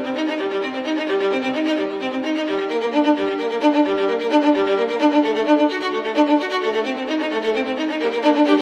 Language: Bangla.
Thank you.